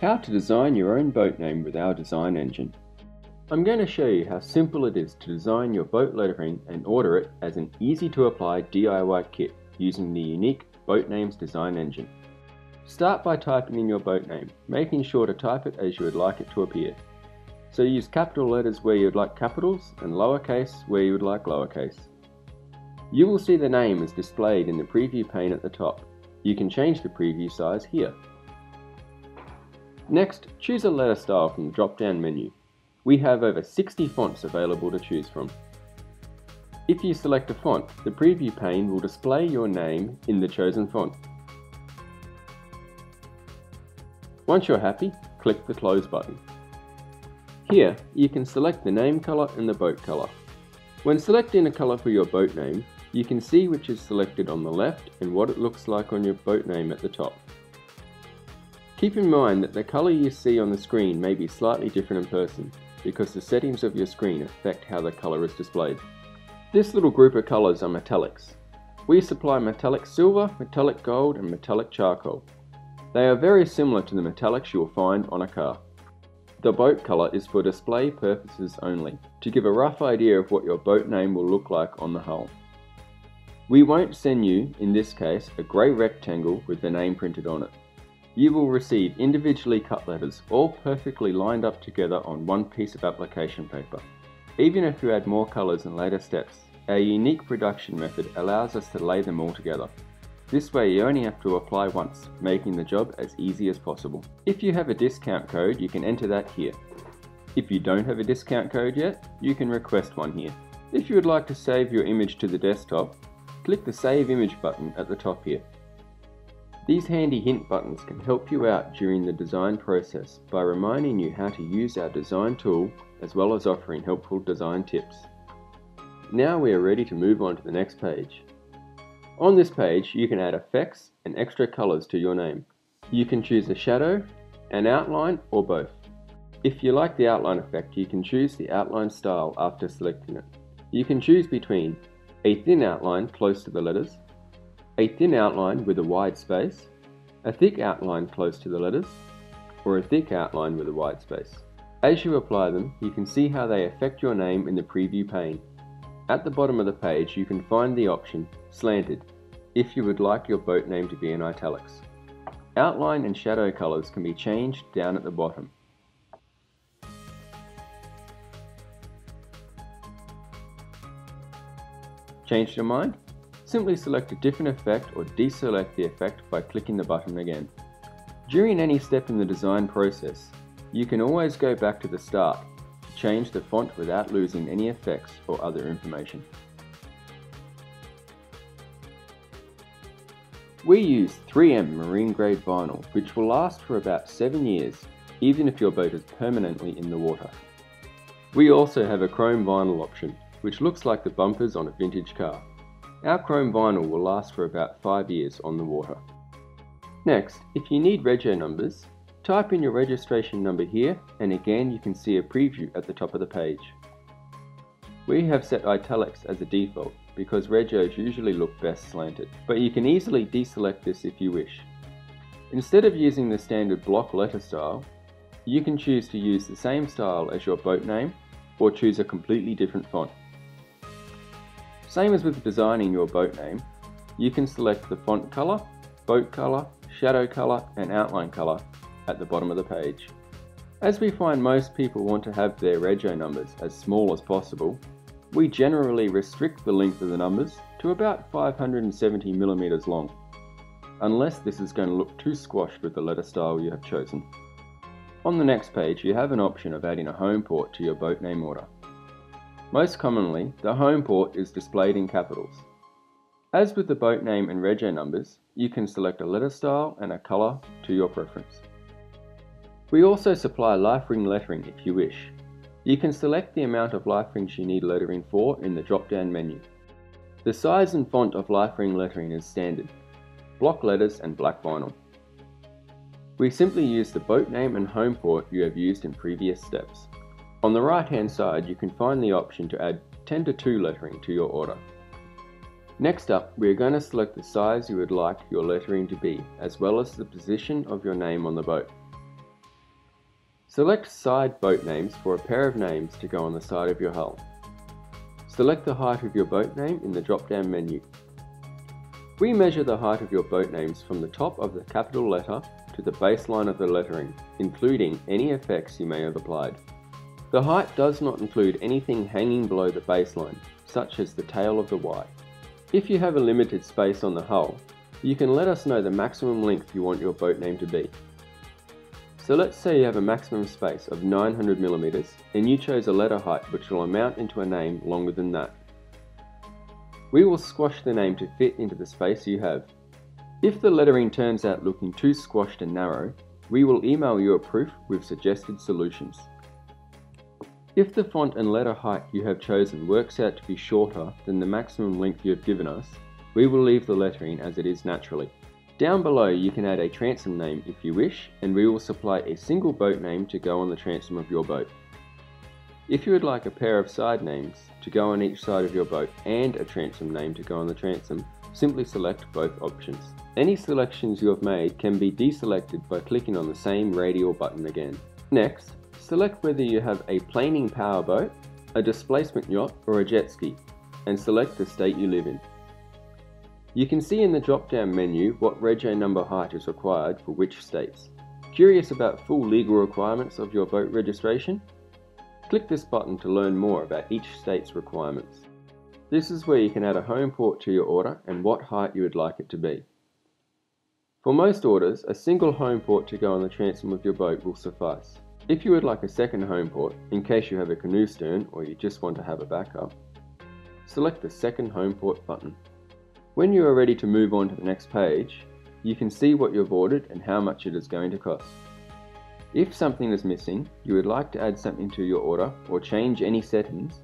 How to design your own boat name with our design engine. I'm going to show you how simple it is to design your boat lettering and order it as an easy to apply DIY kit using the unique Boat Names design engine. Start by typing in your boat name, making sure to type it as you would like it to appear. So use capital letters where you would like capitals and lowercase where you would like lowercase. You will see the name is displayed in the preview pane at the top. You can change the preview size here. Next, choose a letter style from the drop-down menu. We have over 60 fonts available to choose from. If you select a font, the preview pane will display your name in the chosen font. Once you're happy, click the Close button. Here, you can select the name colour and the boat colour. When selecting a colour for your boat name, you can see which is selected on the left and what it looks like on your boat name at the top. Keep in mind that the colour you see on the screen may be slightly different in person, because the settings of your screen affect how the colour is displayed. This little group of colours are metallics. We supply metallic silver, metallic gold and metallic charcoal. They are very similar to the metallics you will find on a car. The boat colour is for display purposes only, to give a rough idea of what your boat name will look like on the hull. We won't send you, in this case, a grey rectangle with the name printed on it you will receive individually cut letters, all perfectly lined up together on one piece of application paper. Even if you add more colours in later steps, our unique production method allows us to lay them all together. This way you only have to apply once, making the job as easy as possible. If you have a discount code, you can enter that here. If you don't have a discount code yet, you can request one here. If you would like to save your image to the desktop, click the Save Image button at the top here. These handy hint buttons can help you out during the design process by reminding you how to use our design tool as well as offering helpful design tips. Now we are ready to move on to the next page. On this page you can add effects and extra colours to your name. You can choose a shadow, an outline or both. If you like the outline effect you can choose the outline style after selecting it. You can choose between a thin outline close to the letters a thin outline with a wide space, a thick outline close to the letters, or a thick outline with a wide space. As you apply them, you can see how they affect your name in the preview pane. At the bottom of the page, you can find the option Slanted, if you would like your boat name to be in italics. Outline and shadow colours can be changed down at the bottom. Changed your mind? Simply select a different effect or deselect the effect by clicking the button again. During any step in the design process, you can always go back to the start to change the font without losing any effects or other information. We use 3M marine grade vinyl which will last for about 7 years even if your boat is permanently in the water. We also have a chrome vinyl option which looks like the bumpers on a vintage car. Our chrome vinyl will last for about 5 years on the water. Next, if you need rego numbers, type in your registration number here and again you can see a preview at the top of the page. We have set italics as a default because regos usually look best slanted, but you can easily deselect this if you wish. Instead of using the standard block letter style, you can choose to use the same style as your boat name or choose a completely different font. Same as with designing your boat name, you can select the font color, boat color, shadow color and outline color at the bottom of the page. As we find most people want to have their rego numbers as small as possible, we generally restrict the length of the numbers to about 570 millimeters long, unless this is going to look too squashed with the letter style you have chosen. On the next page you have an option of adding a home port to your boat name order. Most commonly, the home port is displayed in capitals. As with the boat name and rego numbers, you can select a letter style and a colour to your preference. We also supply life ring lettering if you wish. You can select the amount of life rings you need lettering for in the drop-down menu. The size and font of life ring lettering is standard, block letters and black vinyl. We simply use the boat name and home port you have used in previous steps. On the right hand side you can find the option to add 10 to 2 lettering to your order. Next up we are going to select the size you would like your lettering to be as well as the position of your name on the boat. Select side boat names for a pair of names to go on the side of your hull. Select the height of your boat name in the drop-down menu. We measure the height of your boat names from the top of the capital letter to the baseline of the lettering, including any effects you may have applied. The height does not include anything hanging below the baseline, such as the tail of the Y. If you have a limited space on the hull, you can let us know the maximum length you want your boat name to be. So let's say you have a maximum space of 900mm and you chose a letter height which will amount into a name longer than that. We will squash the name to fit into the space you have. If the lettering turns out looking too squashed and narrow, we will email you a proof with suggested solutions. If the font and letter height you have chosen works out to be shorter than the maximum length you have given us, we will leave the lettering as it is naturally. Down below you can add a transom name if you wish and we will supply a single boat name to go on the transom of your boat. If you would like a pair of side names to go on each side of your boat and a transom name to go on the transom, simply select both options. Any selections you have made can be deselected by clicking on the same radial button again. Next, select whether you have a planing powerboat, a displacement yacht or a jet ski, and select the state you live in. You can see in the drop-down menu what rego number height is required for which states. Curious about full legal requirements of your boat registration? Click this button to learn more about each state's requirements. This is where you can add a home port to your order and what height you would like it to be. For most orders, a single home port to go on the transom of your boat will suffice. If you would like a second home port, in case you have a canoe stern or you just want to have a backup, select the second home port button. When you are ready to move on to the next page, you can see what you've ordered and how much it is going to cost. If something is missing, you would like to add something to your order or change any settings,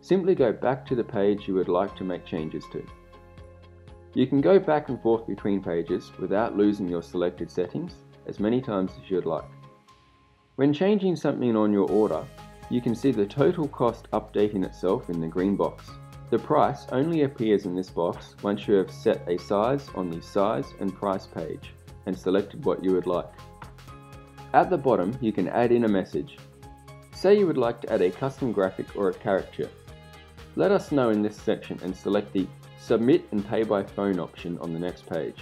simply go back to the page you would like to make changes to. You can go back and forth between pages without losing your selected settings as many times as you'd like. When changing something on your order, you can see the total cost updating itself in the green box. The price only appears in this box once you have set a size on the size and price page and selected what you would like. At the bottom you can add in a message. Say you would like to add a custom graphic or a caricature. Let us know in this section and select the Submit and Pay by Phone option on the next page.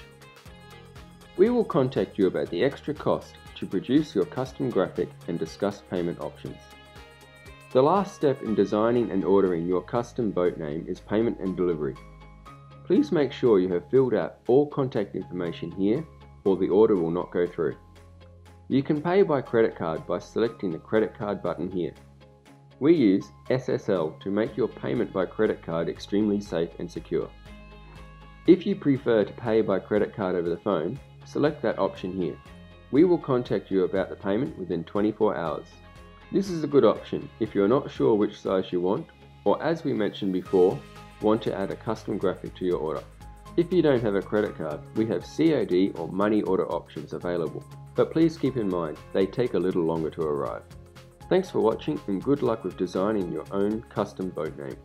We will contact you about the extra cost to produce your custom graphic and discuss payment options. The last step in designing and ordering your custom boat name is payment and delivery. Please make sure you have filled out all contact information here or the order will not go through. You can pay by credit card by selecting the credit card button here. We use SSL to make your payment by credit card extremely safe and secure. If you prefer to pay by credit card over the phone, select that option here. We will contact you about the payment within 24 hours. This is a good option if you're not sure which size you want, or as we mentioned before, want to add a custom graphic to your order. If you don't have a credit card, we have COD or money order options available, but please keep in mind they take a little longer to arrive. Thanks for watching and good luck with designing your own custom boat name.